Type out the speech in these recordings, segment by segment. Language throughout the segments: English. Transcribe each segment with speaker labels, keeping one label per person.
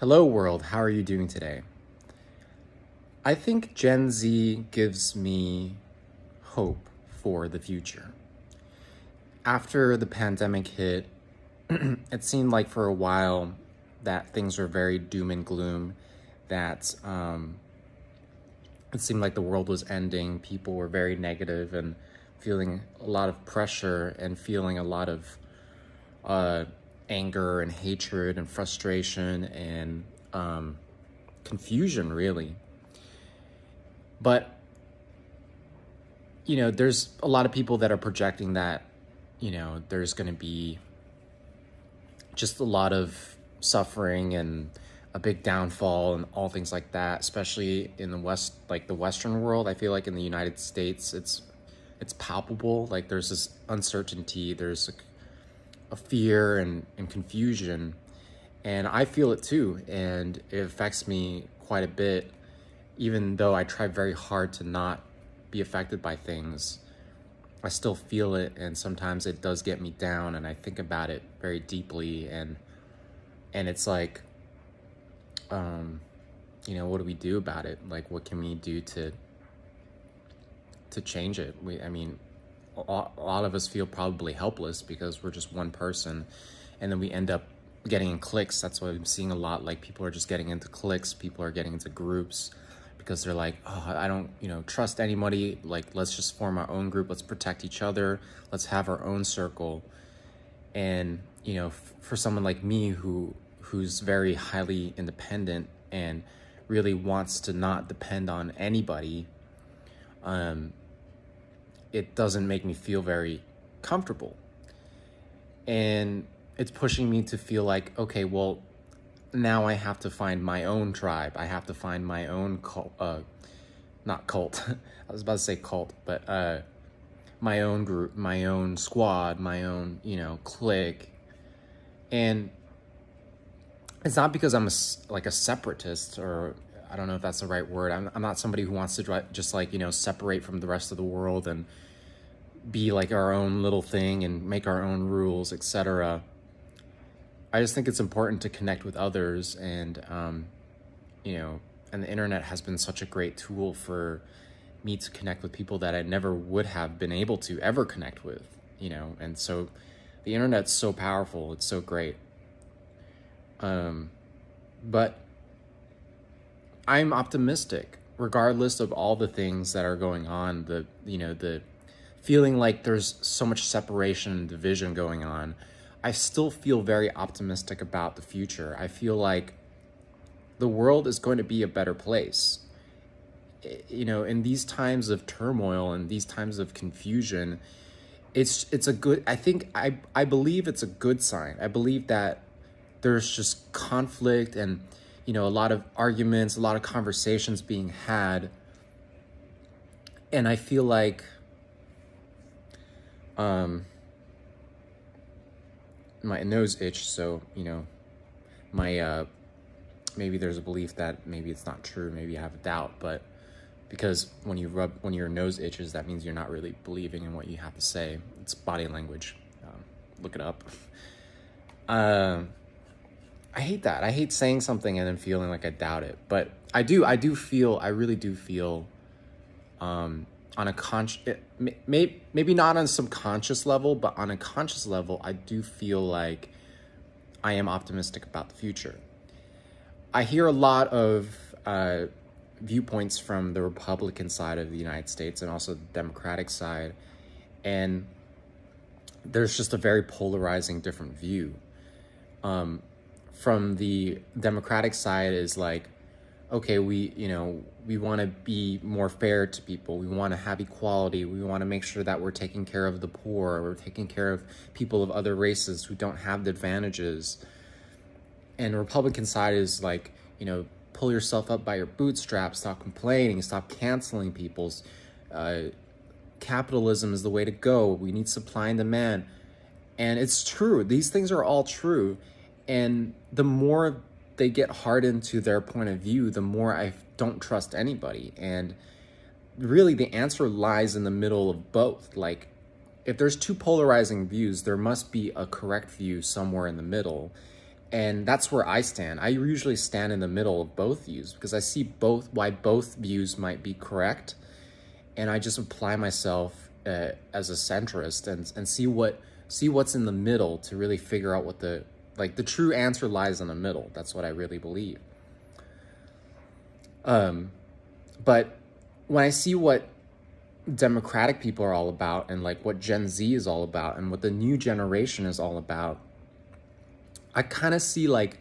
Speaker 1: Hello, world. How are you doing today? I think Gen Z gives me hope for the future. After the pandemic hit, it seemed like for a while that things were very doom and gloom, that um, it seemed like the world was ending. People were very negative and feeling a lot of pressure and feeling a lot of uh, anger and hatred and frustration and um, confusion, really. But, you know, there's a lot of people that are projecting that, you know, there's going to be just a lot of suffering and a big downfall and all things like that, especially in the West, like the Western world. I feel like in the United States, it's it's palpable. Like there's this uncertainty, there's a, fear and, and confusion. And I feel it too. And it affects me quite a bit, even though I try very hard to not be affected by things. I still feel it, and sometimes it does get me down, and I think about it very deeply. And and it's like, um, you know, what do we do about it? Like, what can we do to to change it. We, I mean, a lot of us feel probably helpless because we're just one person, and then we end up getting in cliques. That's what I'm seeing a lot. Like people are just getting into cliques. People are getting into groups because they're like, oh, I don't, you know, trust anybody. Like, let's just form our own group. Let's protect each other. Let's have our own circle. And you know, for someone like me who who's very highly independent and really wants to not depend on anybody um, it doesn't make me feel very comfortable. And it's pushing me to feel like, okay, well, now I have to find my own tribe. I have to find my own cult, uh, not cult. I was about to say cult, but uh, my own group, my own squad, my own, you know, clique. And it's not because I'm a, like a separatist or I don't know if that's the right word. I'm, I'm not somebody who wants to just like, you know, separate from the rest of the world and be like our own little thing and make our own rules, etc. I just think it's important to connect with others and, um, you know, and the internet has been such a great tool for me to connect with people that I never would have been able to ever connect with, you know, and so the internet's so powerful. It's so great. Um, but I'm optimistic, regardless of all the things that are going on. The you know the feeling like there's so much separation and division going on. I still feel very optimistic about the future. I feel like the world is going to be a better place. You know, in these times of turmoil and these times of confusion, it's it's a good I think I I believe it's a good sign. I believe that there's just conflict and you know, a lot of arguments, a lot of conversations being had. And I feel like um, my nose itch, so, you know, my, uh, maybe there's a belief that maybe it's not true, maybe I have a doubt, but because when you rub, when your nose itches, that means you're not really believing in what you have to say. It's body language. Um, look it up. Um, I hate that. I hate saying something and then feeling like I doubt it. But I do. I do feel. I really do feel. Um, on a con, may, maybe not on some conscious level, but on a conscious level, I do feel like I am optimistic about the future. I hear a lot of uh, viewpoints from the Republican side of the United States and also the Democratic side, and there's just a very polarizing different view. Um, from the Democratic side is like, okay, we, you know, we want to be more fair to people. We want to have equality. We want to make sure that we're taking care of the poor. We're taking care of people of other races who don't have the advantages. And the Republican side is like, you know, pull yourself up by your bootstraps, stop complaining, stop canceling people's. Uh, capitalism is the way to go. We need supply and demand. And it's true. These things are all true. And the more they get hardened to their point of view, the more I don't trust anybody. And really, the answer lies in the middle of both. Like, if there's two polarizing views, there must be a correct view somewhere in the middle. And that's where I stand. I usually stand in the middle of both views because I see both why both views might be correct. And I just apply myself uh, as a centrist and, and see what see what's in the middle to really figure out what the like the true answer lies in the middle. That's what I really believe. Um, but when I see what democratic people are all about and like what Gen Z is all about and what the new generation is all about, I kind of see like,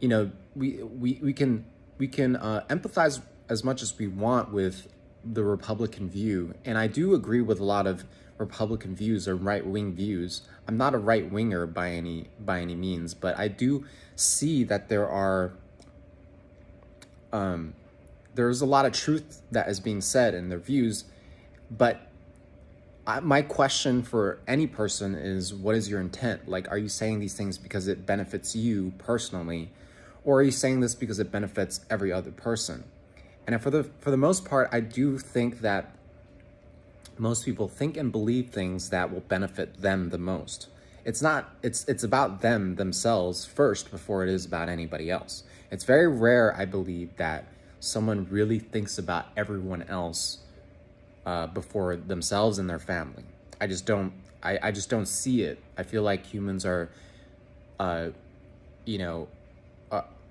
Speaker 1: you know, we we we can we can uh, empathize as much as we want with the Republican view, and I do agree with a lot of Republican views or right wing views. I'm not a right winger by any by any means, but I do see that there are um, there's a lot of truth that is being said in their views, but my question for any person is what is your intent? Like, are you saying these things because it benefits you personally, or are you saying this because it benefits every other person? And for the for the most part, I do think that most people think and believe things that will benefit them the most. It's not it's it's about them themselves first before it is about anybody else. It's very rare, I believe, that someone really thinks about everyone else uh, before themselves and their family. I just don't. I, I just don't see it. I feel like humans are, uh, you know,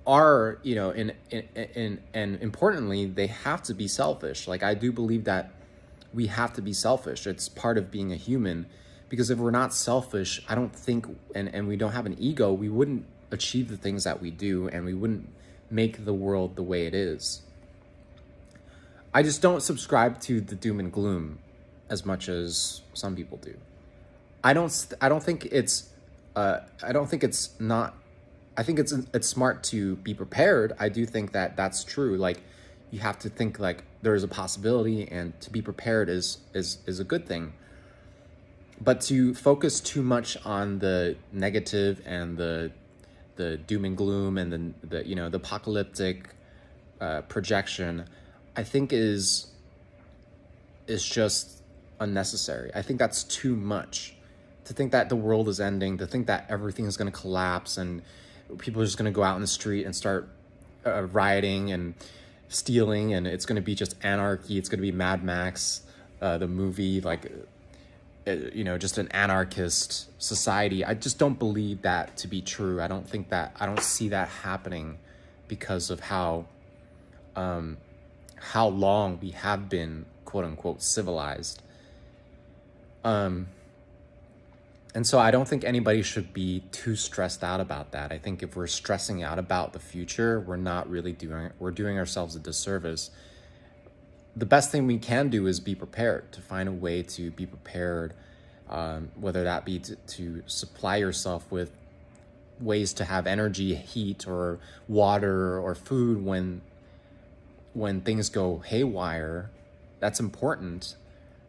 Speaker 1: are you know, and in and importantly, they have to be selfish. Like I do believe that we have to be selfish. It's part of being a human. Because if we're not selfish, I don't think, and, and we don't have an ego, we wouldn't achieve the things that we do and we wouldn't make the world the way it is. I just don't subscribe to the doom and gloom as much as some people do. I don't I don't think it's uh, I don't think it's not I think it's it's smart to be prepared. I do think that that's true. Like you have to think like there is a possibility and to be prepared is is is a good thing. But to focus too much on the negative and the the doom and gloom and the, the you know the apocalyptic uh, projection, I think is is just unnecessary. I think that's too much. To think that the world is ending, to think that everything is going to collapse and people are just going to go out in the street and start uh, rioting and stealing and it's going to be just anarchy. It's going to be Mad Max, uh, the movie, like uh, you know, just an anarchist society. I just don't believe that to be true. I don't think that, I don't see that happening because of how, um, how long we have been quote unquote civilized. Um, and so I don't think anybody should be too stressed out about that. I think if we're stressing out about the future, we're not really doing, we're doing ourselves a disservice the best thing we can do is be prepared to find a way to be prepared, um, whether that be to, to, supply yourself with ways to have energy, heat, or water or food when when things go haywire. That's important,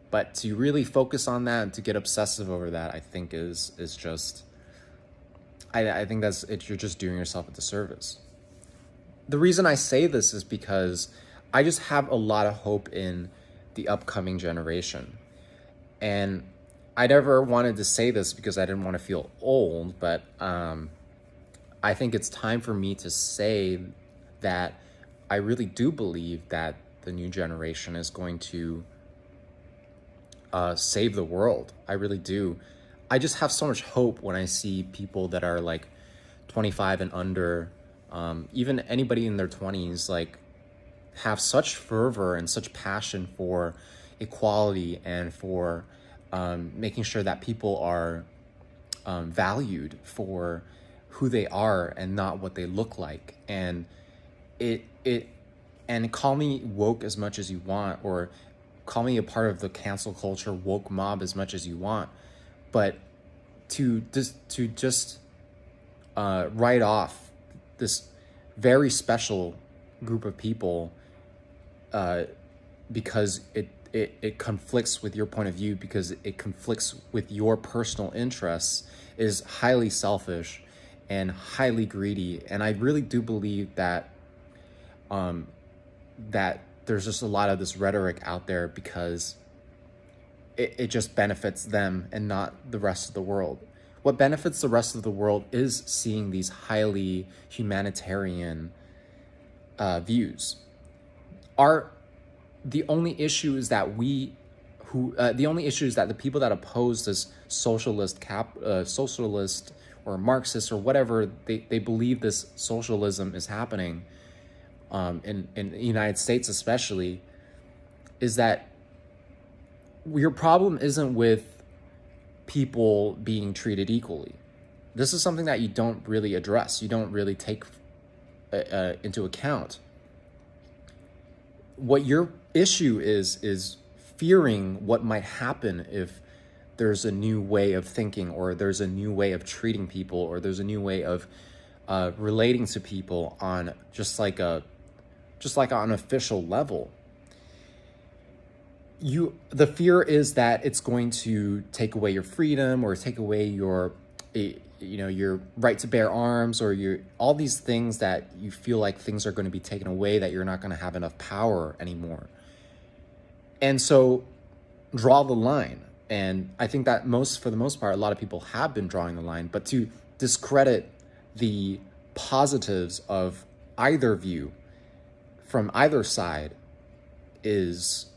Speaker 1: but to really focus on that and to get obsessive over that, I think is is just. I, I think that's it. You're just doing yourself a disservice. The reason I say this is because I just have a lot of hope in the upcoming generation. And I never wanted to say this because I didn't want to feel old, but um, I think it's time for me to say that I really do believe that the new generation is going to uh, save the world. I really do. I just have so much hope when I see people that are like 25 and under, um, even anybody in their 20s, like have such fervor and such passion for equality and for um, making sure that people are um, valued for who they are and not what they look like. And it it and call me woke as much as you want, or call me a part of the cancel culture woke mob as much as you want, but to just to just uh, write off this very special group of people uh, because it, it, it conflicts with your point of view because it conflicts with your personal interests is highly selfish and highly greedy. And I really do believe that um, that there's just a lot of this rhetoric out there because it, it just benefits them and not the rest of the world. What benefits the rest of the world is seeing these highly humanitarian uh, views. Our the only issue is that we who uh, the only issue is that the people that oppose this socialist cap uh, socialist or Marxist or whatever they, they believe this socialism is happening um, in in the United States especially is that your problem isn't with people being treated equally. This is something that you don't really address. You don't really take uh, uh into account. What your issue is is fearing what might happen if there's a new way of thinking or there's a new way of treating people or there's a new way of uh, relating to people on just like a just like on an official level you the fear is that it's going to take away your freedom or take away your eh, you know your right to bear arms or your all these things that you feel like things are going to be taken away that you're not going to have enough power anymore. And so draw the line. And i think that most for the most part a lot of people have been drawing the line. But to discredit the positives of either view from either side is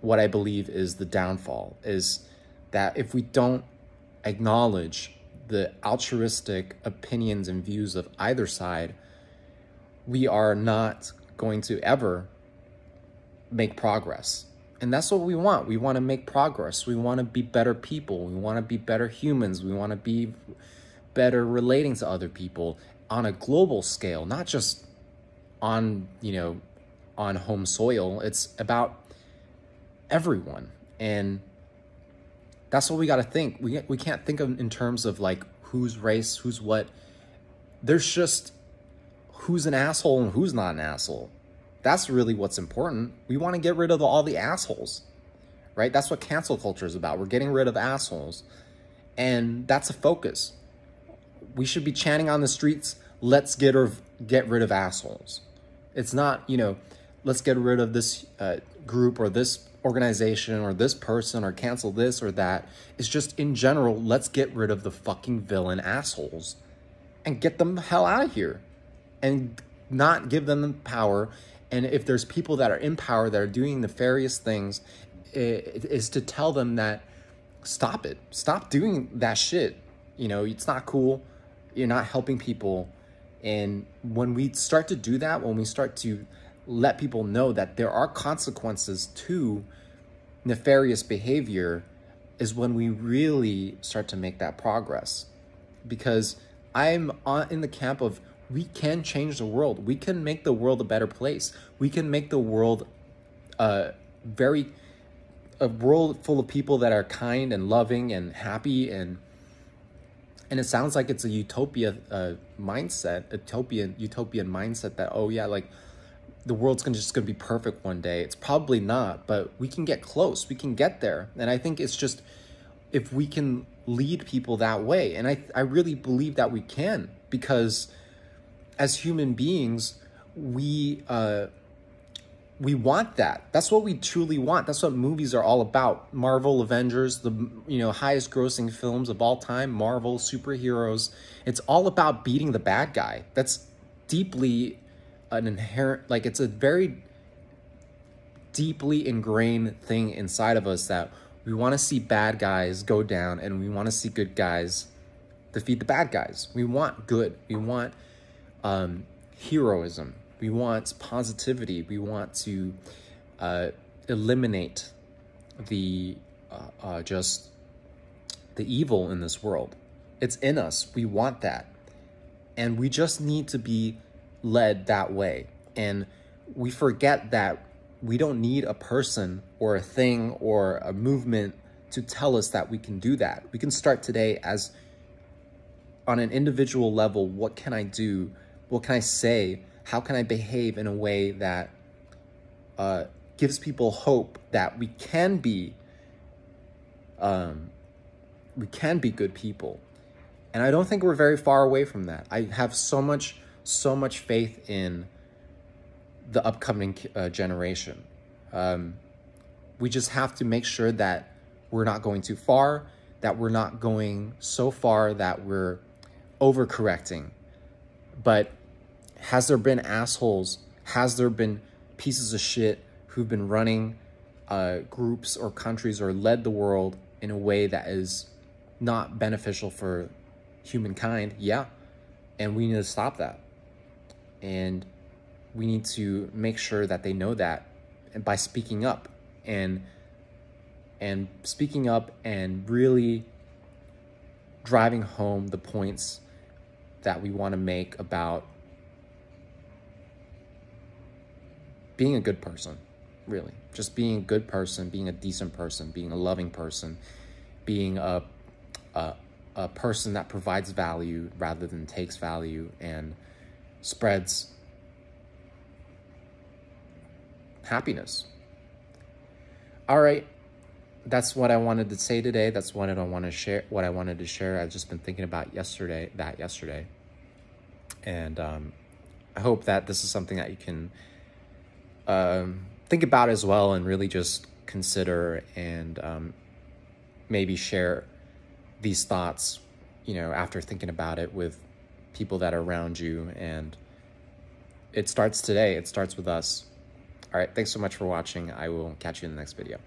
Speaker 1: what I believe is the downfall is that if we don't acknowledge the altruistic opinions and views of either side, we are not going to ever make progress. And that's what we want. We want to make progress. We want to be better people. We want to be better humans. We want to be better relating to other people on a global scale, not just on, you know, on home soil. It's about everyone. And that's what we got to think. We, we can't think of in terms of like who's race, who's what. There's just who's an asshole and who's not an asshole. That's really what's important. We want to get rid of all the assholes, right? That's what cancel culture is about. We're getting rid of assholes. And that's a focus. We should be chanting on the streets, let's get, or get rid of assholes. It's not, you know, let's get rid of this uh, group or this organization or this person or cancel this or that. It's just in general, let's get rid of the fucking villain assholes and get them the hell out of here and not give them the power. And if there's people that are in power that are doing nefarious things, it is to tell them that stop it, stop doing that shit. You know, it's not cool. You're not helping people. And when we start to do that, when we start to let people know that there are consequences to nefarious behavior is when we really start to make that progress. Because I'm in the camp of we can change the world. We can make the world a better place. We can make the world a very a world full of people that are kind and loving and happy and and it sounds like it's a utopia uh, mindset, utopian utopian mindset that oh yeah, like the world's gonna just gonna be perfect one day. It's probably not, but we can get close. We can get there. And I think it's just if we can lead people that way. And I I really believe that we can because as human beings, we uh we want that. That's what we truly want. That's what movies are all about. Marvel Avengers, the you know highest grossing films of all time, Marvel superheroes. It's all about beating the bad guy. That's deeply an inherent like it's a very deeply ingrained thing inside of us that we want to see bad guys go down and we want to see good guys defeat the bad guys. We want good. We want um, heroism. We want positivity. We want to uh, eliminate the uh, uh, just the evil in this world. It's in us. We want that. And we just need to be led that way. And we forget that we don't need a person or a thing or a movement to tell us that we can do that. We can start today as on an individual level, what can I do? What can I say? How can I behave in a way that uh, gives people hope that we can be um, we can be good people. And I don't think we're very far away from that. I have so much so much faith in the upcoming uh, generation. Um, we just have to make sure that we're not going too far, that we're not going so far that we're overcorrecting. But has there been assholes? Has there been pieces of shit who've been running uh, groups or countries or led the world in a way that is not beneficial for humankind? Yeah. And we need to stop that. And we need to make sure that they know that and by speaking up and and speaking up and really driving home the points that we want to make about being a good person, really. Just being a good person, being a decent person, being a loving person, being a, a, a person that provides value rather than takes value and spreads happiness. All right. That's what I wanted to say today. That's what I want to share. What I wanted to share. I've just been thinking about yesterday. That yesterday, and um, I hope that this is something that you can um, think about as well, and really just consider and um, maybe share these thoughts. You know, after thinking about it with people that are around you, and it starts today. It starts with us. All right, thanks so much for watching. I will catch you in the next video.